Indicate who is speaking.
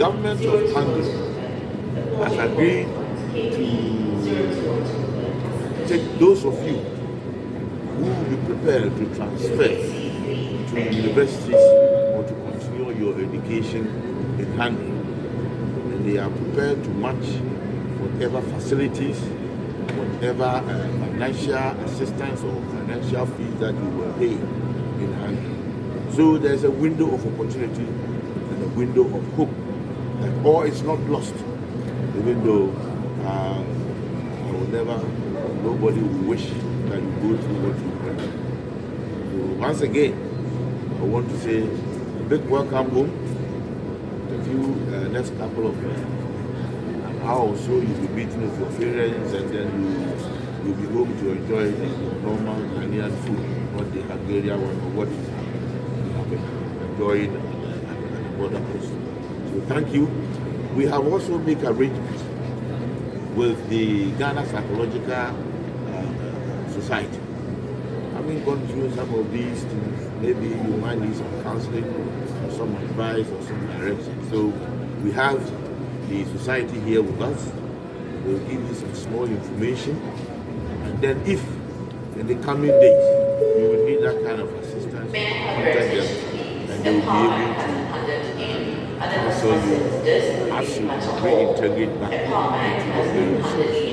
Speaker 1: government of Hungary has agreed to take those of you who will be prepared to transfer to universities or to continue your education in Hungary. And they are prepared to match whatever facilities, whatever uh, financial assistance or financial fees that you will pay in Hungary. So there's a window of opportunity and a window of hope all is not lost, even though uh, I will never, nobody will wish that you go through what you went through. So once again, I want to say a big welcome home. A few uh, next couple of uh, hours, so you'll be meeting with your parents, and then you you'll be home to enjoy the normal Ghanaian food, not the Hungarian one or what you have enjoyed at the border post. So thank you. We have also made arrangements with the Ghana Psychological uh, Society. Having gone through some of these things, maybe you might need some counseling, or some advice, or some direction. So we have the society here with us. We'll give you some small information, and then if in the coming days you will need that kind of assistance, contact them, and they will be able to also you as you reintegrate back into the.